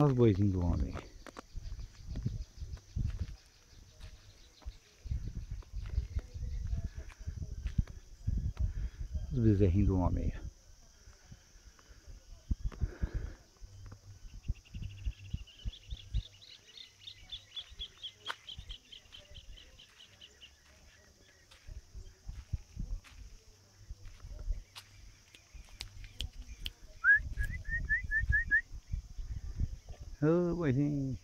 Olha os boizinhos do homem. Os bezerrinhos do homem aí. Ô, boizinho.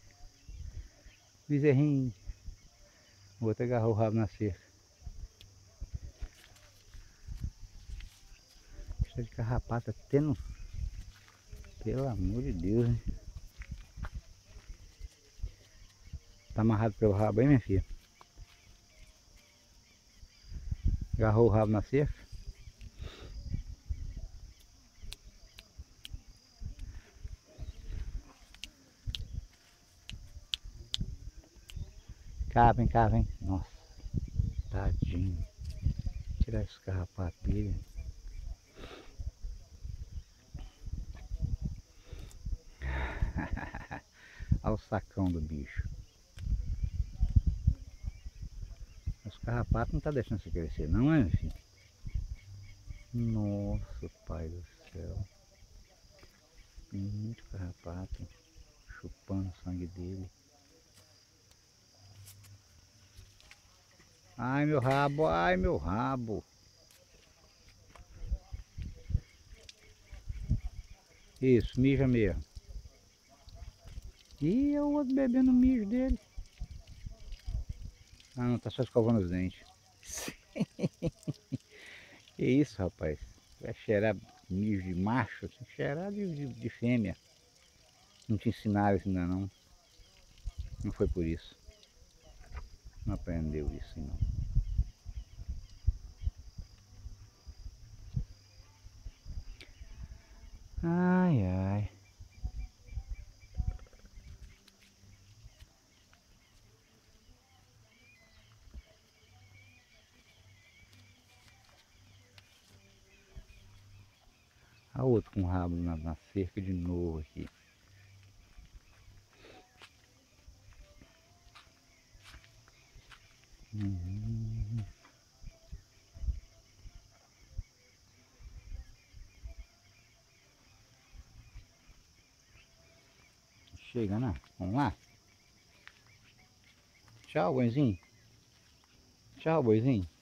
Bezerrinho. O outro agarrou o rabo na cerca. Cheio de carrapato até no... Pelo amor de Deus, hein? Tá amarrado pelo rabo aí, minha filha? Agarrou o rabo na cerca? Cá, vem cá, vem. Nossa, tadinho. Tirar esse carrapato dele. Olha o sacão do bicho. Os carrapatos não tá deixando você crescer, não é, filho? Nossa, pai do céu. Muito carrapato. Chupando o sangue dele. Ai meu rabo, ai meu rabo. Isso, mija mesmo. E é o outro bebendo o mijo dele. Ah não, tá só escovando os dentes. que isso rapaz. Vai cheirar mijo de macho, cheirar de, de, de fêmea. Não te ensinaram isso ainda não. Não foi por isso. Não aprendeu isso não. Ai ai. A outro com rabo na, na cerca de novo aqui. Uhum. Chega, né? Vamos lá? Tchau, boizinho. Tchau, boizinho.